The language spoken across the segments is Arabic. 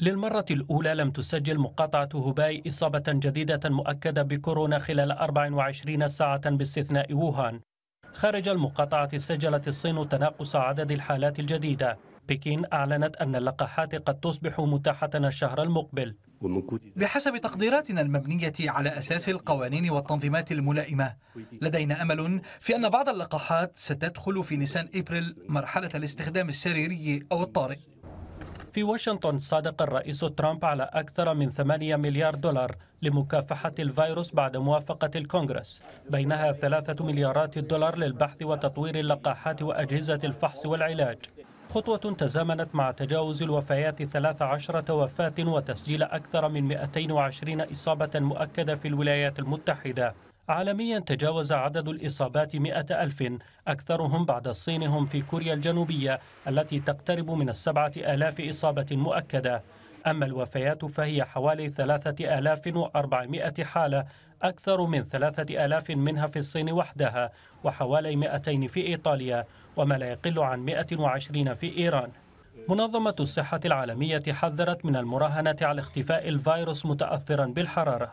للمرة الأولى لم تسجل مقاطعة هوباي إصابة جديدة مؤكدة بكورونا خلال 24 ساعة باستثناء ووهان. خارج المقاطعة سجلت الصين تناقص عدد الحالات الجديدة. بكين أعلنت أن اللقاحات قد تصبح متاحة الشهر المقبل. بحسب تقديراتنا المبنية على أساس القوانين والتنظيمات الملائمة لدينا أمل في أن بعض اللقاحات ستدخل في نيسان إبريل مرحلة الاستخدام السريري أو الطارئ. في واشنطن صادق الرئيس ترامب على أكثر من 8 مليار دولار لمكافحة الفيروس بعد موافقة الكونغرس بينها ثلاثة مليارات الدولار للبحث وتطوير اللقاحات وأجهزة الفحص والعلاج. خطوة تزامنت مع تجاوز الوفيات 13 وفاة وتسجيل أكثر من 220 إصابة مؤكدة في الولايات المتحدة. عالميا تجاوز عدد الإصابات مئة ألف أكثرهم بعد الصين هم في كوريا الجنوبية التي تقترب من السبعة آلاف إصابة مؤكدة. أما الوفيات فهي حوالي ثلاثة آلاف وأربعمائة حالة أكثر من ثلاثة آلاف منها في الصين وحدها وحوالي 200 في إيطاليا وما لا يقل عن 120 في إيران. منظمة الصحة العالمية حذرت من المراهنة على اختفاء الفيروس متأثرا بالحرارة.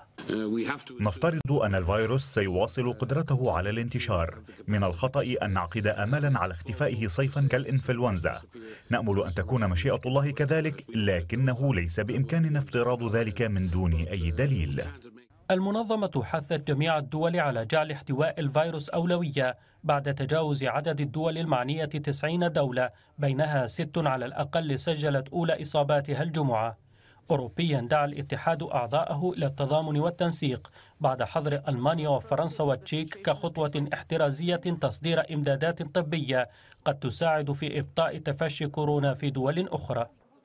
نفترض أن الفيروس سيواصل قدرته على الانتشار. من الخطأ أن نعقد أملا على اختفائه صيفا كالإنفلونزا. نأمل أن تكون مشيئة الله كذلك لكنه ليس بإمكاننا افتراض ذلك من دون أي دليل. المنظمة حثت جميع الدول على جعل احتواء الفيروس أولوية بعد تجاوز عدد الدول المعنية 90 دولة بينها ست على الأقل سجلت أولى إصاباتها الجمعة. أوروبيا دعا الاتحاد أعضاءه إلى التضامن والتنسيق بعد حظر ألمانيا وفرنسا والتشيك كخطوة احترازية تصدير إمدادات طبية قد تساعد في إبطاء تفشي كورونا في دول أخرى.